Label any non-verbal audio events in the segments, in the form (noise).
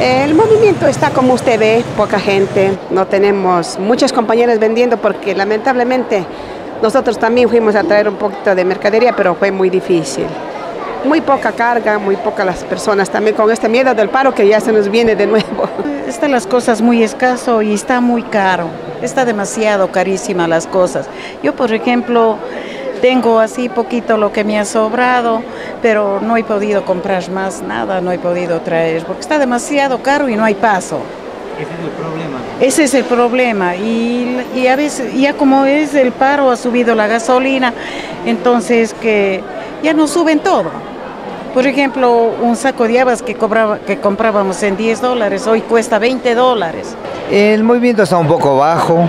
El movimiento está como usted ve, poca gente, no tenemos muchas compañeras vendiendo porque lamentablemente nosotros también fuimos a traer un poquito de mercadería, pero fue muy difícil. Muy poca carga, muy pocas las personas también con este miedo del paro que ya se nos viene de nuevo. (laughs) Están las cosas muy escaso y está muy caro, está demasiado carísima las cosas. Yo, por ejemplo, tengo así poquito lo que me ha sobrado, pero no he podido comprar más nada, no he podido traer, porque está demasiado caro y no hay paso. Ese es el problema. Ese es el problema. Y, y, a veces, ya como es el paro, ha subido la gasolina, entonces que ya no suben todo. Por ejemplo, un saco de habas que, cobraba, que comprábamos en 10 dólares, hoy cuesta 20 dólares. El movimiento está un poco bajo.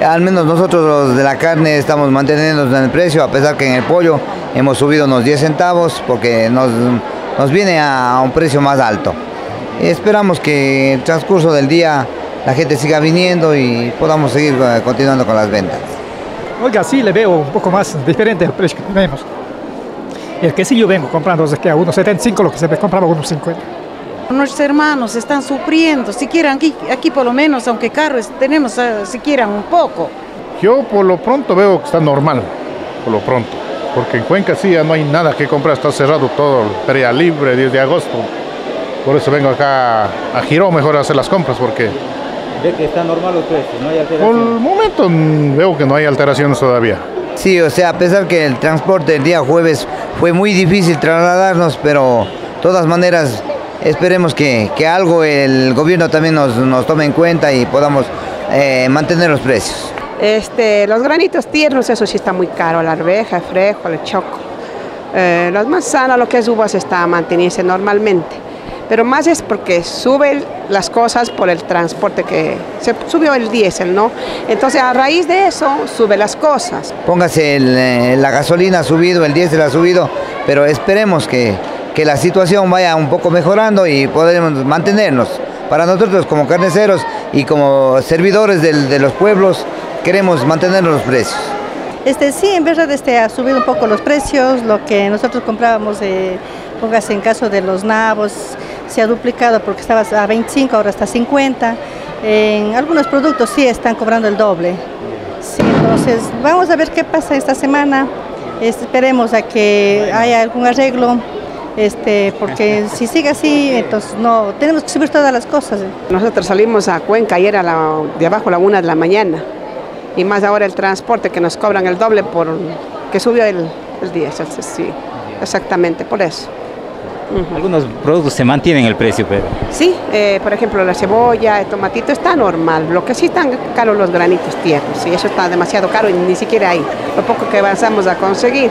Al menos nosotros los de la carne estamos manteniéndonos en el precio, a pesar que en el pollo hemos subido unos 10 centavos porque nos, nos viene a un precio más alto. Esperamos que en el transcurso del día la gente siga viniendo y podamos seguir eh, continuando con las ventas. Oiga, sí le veo un poco más diferente el precio que tenemos. El quesillo vengo comprando desde que a 1.75 lo que se compraba a 1.50. Nuestros hermanos están sufriendo, siquiera aquí, aquí por lo menos, aunque carros tenemos uh, siquiera un poco. Yo por lo pronto veo que está normal, por lo pronto, porque en Cuenca sí ya no hay nada que comprar, está cerrado todo, feria libre 10 de agosto. Por eso vengo acá a Girón mejor a hacer las compras, porque... ¿Ve que está normal los precios? ¿No hay Por el momento mm, veo que no hay alteraciones todavía. Sí, o sea, a pesar que el transporte el día jueves fue muy difícil trasladarnos, pero de todas maneras esperemos que, que algo el gobierno también nos, nos tome en cuenta y podamos eh, mantener los precios. Este, los granitos tiernos, eso sí está muy caro, la arveja, el frejo, el choco. Eh, las manzanas, lo que es uvas, está manteniéndose normalmente. Pero más es porque suben las cosas por el transporte que se subió el diésel, ¿no? Entonces a raíz de eso sube las cosas. Póngase el, eh, la gasolina ha subido, el diésel ha subido, pero esperemos que, que la situación vaya un poco mejorando y podremos mantenernos. Para nosotros como carniceros y como servidores del- de los pueblos queremos mantener los precios. Este, sí, en verdad este, ha subido un poco los precios, lo que nosotros comprábamos, eh, póngase en caso de los nabos, se ha duplicado porque estaba a 25, ahora está a 50. En algunos productos sí están cobrando el doble. Sí, entonces vamos a ver qué pasa esta semana. Esperemos a que haya algún arreglo, este, porque si sigue así, entonces no, tenemos que subir todas las cosas. Nosotros salimos a Cuenca ayer a la, de abajo a la una de la mañana. Y más ahora el transporte que nos cobran el doble por que subió el, el diésel, sí, exactamente, por eso. Algunos productos se mantienen el precio, pero Sí, eh, por ejemplo la cebolla, el tomatito está normal, lo que sí están caros los granitos tiernos, y eso está demasiado caro y ni siquiera ahí, lo poco que avanzamos a conseguir.